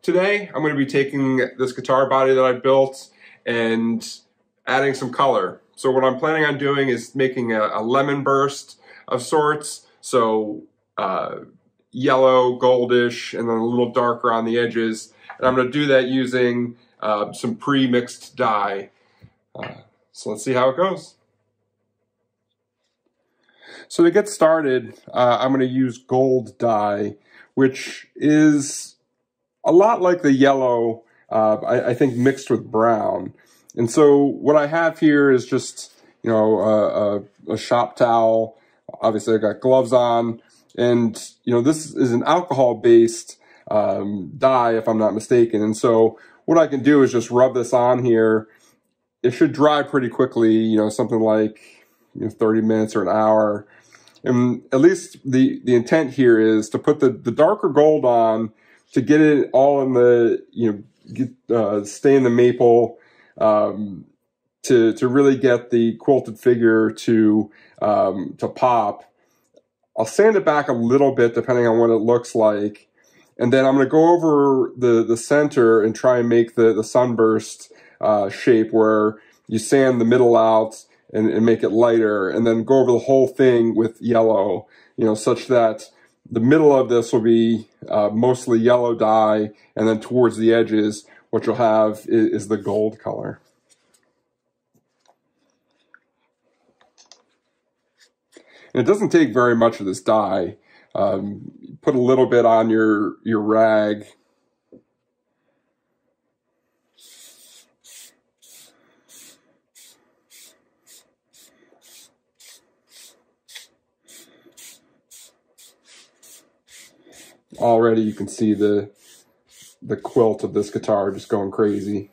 Today, I'm going to be taking this guitar body that I built and adding some color. So what I'm planning on doing is making a, a lemon burst of sorts. So uh, yellow, goldish, and then a little darker on the edges. And I'm going to do that using uh, some pre-mixed dye. Uh, so let's see how it goes. So to get started, uh, I'm going to use gold dye, which is a lot like the yellow, uh, I, I, think mixed with brown. And so what I have here is just, you know, a, a, a shop towel. Obviously I got gloves on and, you know, this is an alcohol-based um, dye, if I'm not mistaken. And so what I can do is just rub this on here. It should dry pretty quickly, you know, something like you know, 30 minutes or an hour. And at least the, the intent here is to put the, the darker gold on to get it all in the, you know, get, uh, stay in the maple, um, to, to really get the quilted figure to, um, to pop. I'll sand it back a little bit depending on what it looks like. And then I'm going to go over the, the center and try and make the, the sunburst uh, shape where you sand the middle out and, and make it lighter and then go over the whole thing with yellow, you know, such that the middle of this will be uh, mostly yellow dye and then towards the edges, what you'll have is, is the gold color. And it doesn't take very much of this dye. Um, put a little bit on your, your rag already you can see the the quilt of this guitar just going crazy.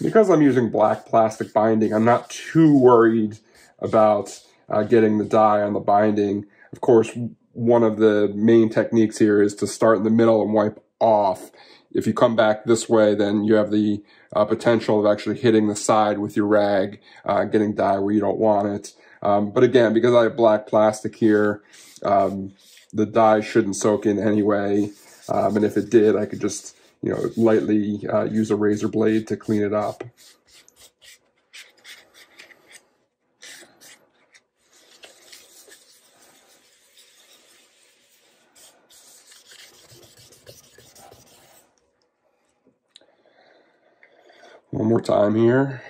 Because I'm using black plastic binding, I'm not too worried about uh, getting the dye on the binding. Of course, one of the main techniques here is to start in the middle and wipe off. If you come back this way, then you have the uh, potential of actually hitting the side with your rag, uh, getting dye where you don't want it. Um, but again, because I have black plastic here, um, the dye shouldn't soak in anyway. Um, and if it did, I could just you know, lightly uh, use a razor blade to clean it up. One more time here.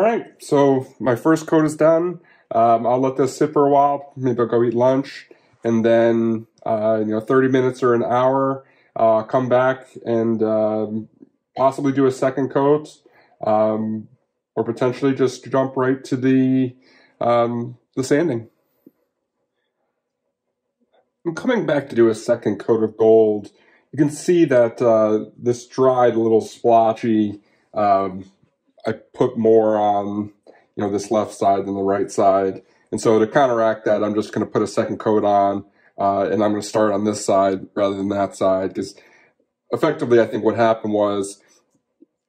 All right, so my first coat is done. Um, I'll let this sit for a while. Maybe I'll go eat lunch, and then uh, you know, 30 minutes or an hour, uh, come back and um, possibly do a second coat, um, or potentially just jump right to the um, the sanding. I'm coming back to do a second coat of gold. You can see that uh, this dried a little splotchy. Um, I put more on, you know, this left side than the right side. And so to counteract that, I'm just going to put a second coat on, uh, and I'm going to start on this side rather than that side because effectively, I think what happened was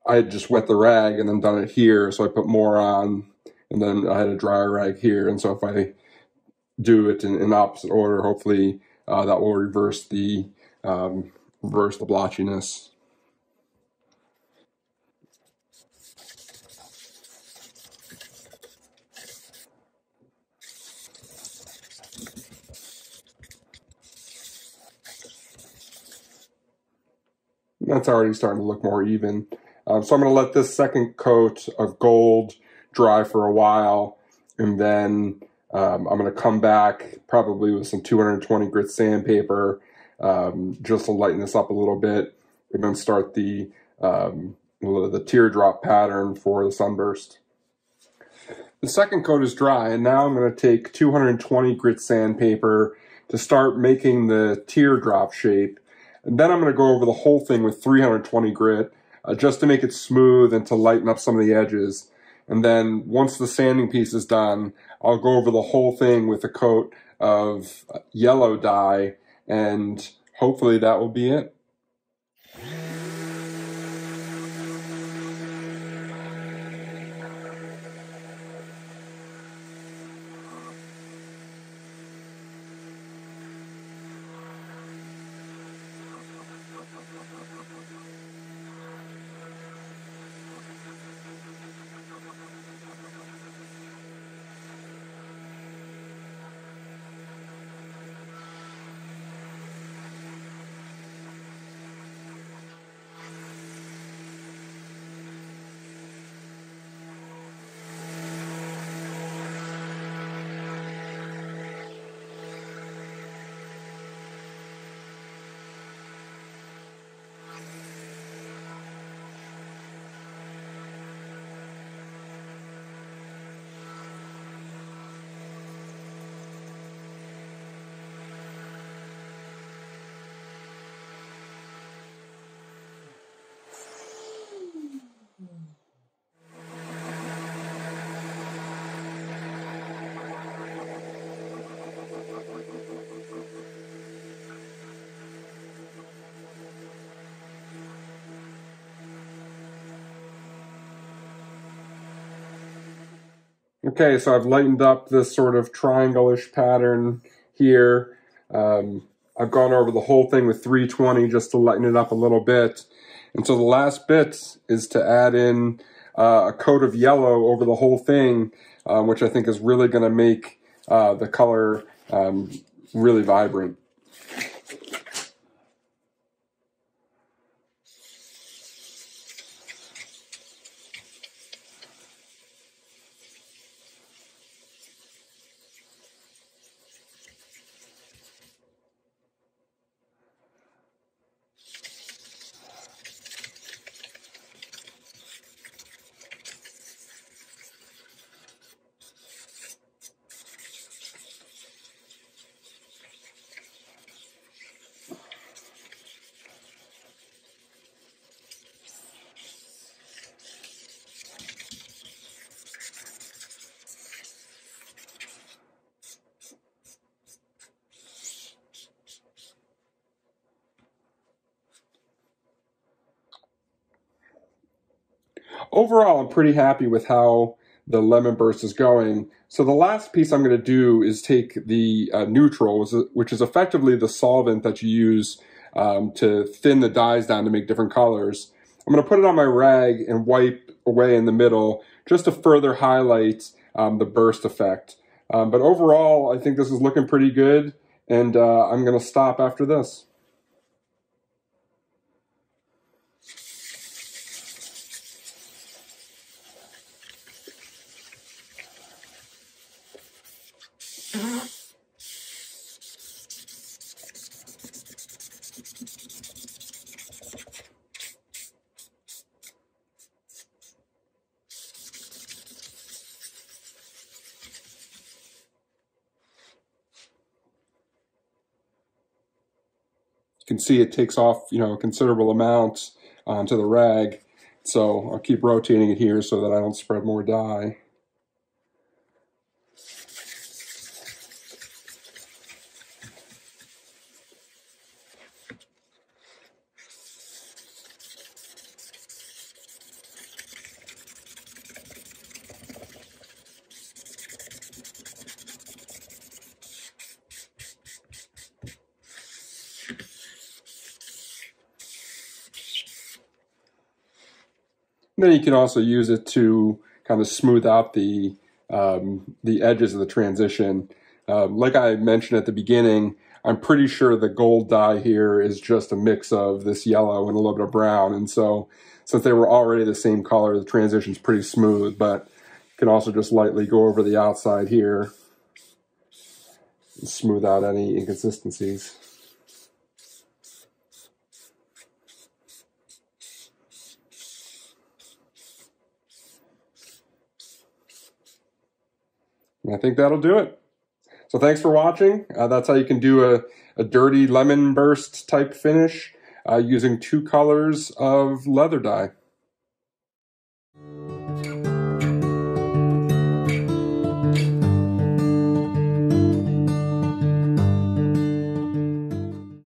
I had just wet the rag and then done it here, so I put more on, and then I had a drier rag here. And so if I do it in, in opposite order, hopefully uh, that will reverse the um, reverse the blotchiness. That's already starting to look more even. Um, so I'm going to let this second coat of gold dry for a while, and then um, I'm going to come back probably with some 220 grit sandpaper um, just to lighten this up a little bit, and then start the um, the teardrop pattern for the sunburst. The second coat is dry, and now I'm going to take 220 grit sandpaper to start making the teardrop shape. And then I'm going to go over the whole thing with 320 grit uh, just to make it smooth and to lighten up some of the edges. And then once the sanding piece is done, I'll go over the whole thing with a coat of yellow dye and hopefully that will be it. Okay, so I've lightened up this sort of triangle-ish pattern here. Um, I've gone over the whole thing with 320 just to lighten it up a little bit. And so the last bit is to add in uh, a coat of yellow over the whole thing, um, which I think is really going to make uh, the color um, really vibrant. Overall, I'm pretty happy with how the lemon burst is going. So the last piece I'm going to do is take the uh, neutral, which is effectively the solvent that you use um, to thin the dyes down to make different colors. I'm going to put it on my rag and wipe away in the middle just to further highlight um, the burst effect. Um, but overall, I think this is looking pretty good, and uh, I'm going to stop after this. Can see it takes off, you know, a considerable amount uh, onto the rag. So I'll keep rotating it here so that I don't spread more dye. Then you can also use it to kind of smooth out the um, the edges of the transition. Um, like I mentioned at the beginning, I'm pretty sure the gold dye here is just a mix of this yellow and a little bit of brown. And so since they were already the same color, the transition's pretty smooth, but you can also just lightly go over the outside here and smooth out any inconsistencies. I think that'll do it. So thanks for watching. Uh, that's how you can do a, a dirty lemon burst type finish uh, using two colors of leather dye.